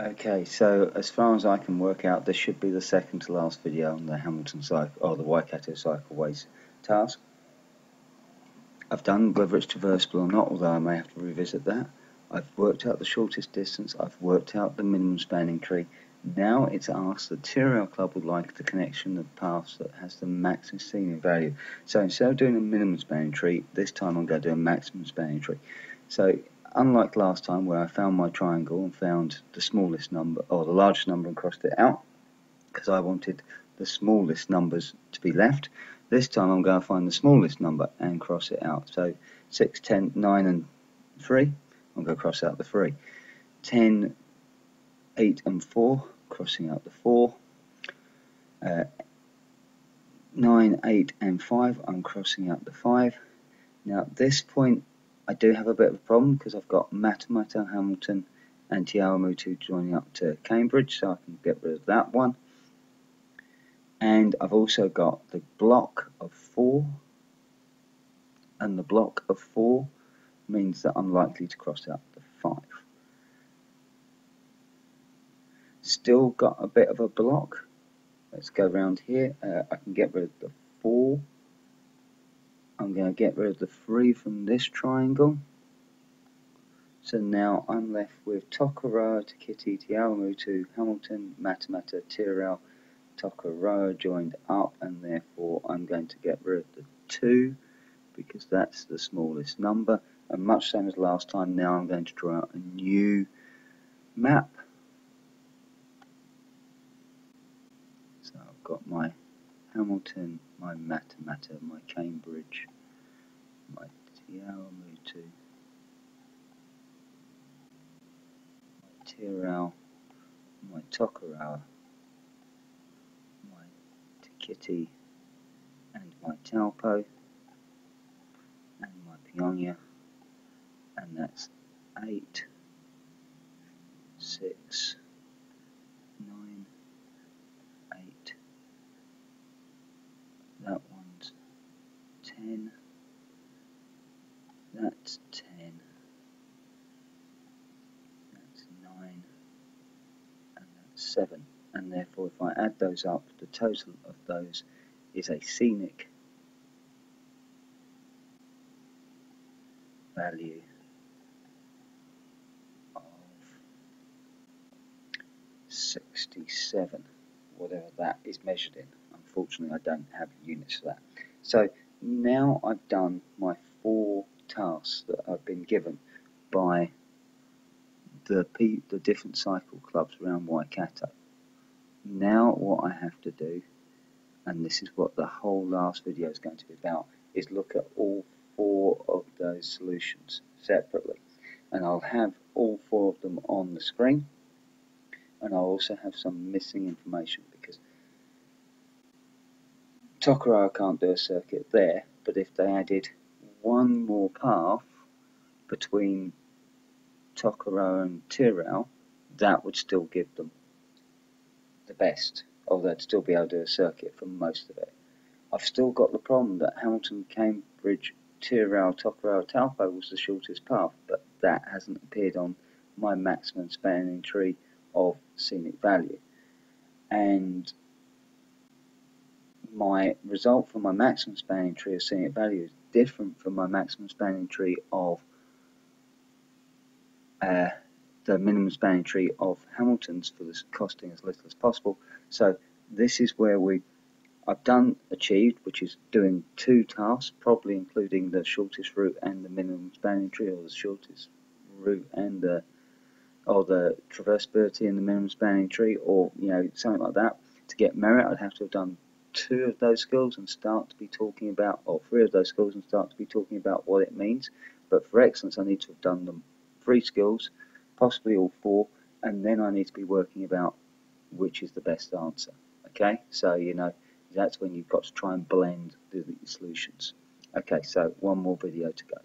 Okay, so as far as I can work out, this should be the second to last video on the Hamilton cycle or the Waikato cycleways task. I've done whether it's traversable or not, although I may have to revisit that. I've worked out the shortest distance, I've worked out the minimum spanning tree. Now it's asked the TRL Club would like the connection of paths that has the maximum scenic value. So instead of doing a minimum spanning tree, this time I'm going to do a maximum spanning tree. So unlike last time where I found my triangle and found the smallest number or the largest number and crossed it out because I wanted the smallest numbers to be left. This time I'm going to find the smallest number and cross it out. So 6, 10, 9 and 3 I'm going to cross out the 3 10, 8 and 4 crossing out the 4 uh, 9, 8 and 5 I'm crossing out the 5 now at this point I do have a bit of a problem because I've got Matamata, Hamilton and Te Awamutu joining up to Cambridge so I can get rid of that one. And I've also got the block of 4 and the block of 4 means that I'm likely to cross out the 5 still got a bit of a block. Let's go around here. Uh, I can get rid of the 4 I'm going to get rid of the 3 from this triangle. So now I'm left with Tokoroa, Takiti, Te Awamutu, Hamilton, Matamata, Tirau, Tokoroa joined up and therefore I'm going to get rid of the 2 because that's the smallest number. And much same as last time now I'm going to draw out a new map. So I've got my Hamilton, my Matamata, my Cambridge, my Awamutu, my Tirau, my Tokoroa, my Tikiti, and my Taupo, and my Pionia, and that's 8, 6, 9, that one's 10 that's 10 that's 9 and that's 7 and therefore if I add those up the total of those is a scenic value of 67 whatever that is measured in. Unfortunately I don't have units for that. So now I've done my four tasks that I've been given by the, the different cycle clubs around Waikato. Now what I have to do, and this is what the whole last video is going to be about, is look at all four of those solutions separately. And I'll have all four of them on the screen and I'll also have some missing information Tokoroa can't do a circuit there, but if they added one more path between Tokoroa and Tirau, that would still give them the best, or they'd still be able to do a circuit for most of it. I've still got the problem that Hamilton, Cambridge, Tirau, Tokoroa, Taupo was the shortest path, but that hasn't appeared on my maximum spanning tree of scenic value. And my result for my maximum spanning tree of scenic value is different from my maximum spanning tree of uh, the minimum spanning tree of Hamilton's for this costing as little as possible. So this is where we I've done achieved, which is doing two tasks, probably including the shortest route and the minimum spanning tree, or the shortest route and the or the traversability and the minimum spanning tree, or you know something like that. To get merit, I'd have to have done two of those skills and start to be talking about, or three of those skills and start to be talking about what it means. But for excellence, I need to have done them three skills, possibly all four, and then I need to be working about which is the best answer. Okay, so you know that's when you've got to try and blend the solutions. Okay, so one more video to go.